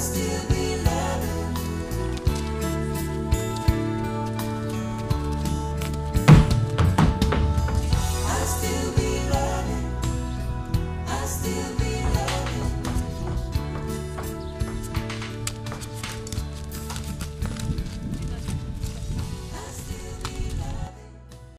still be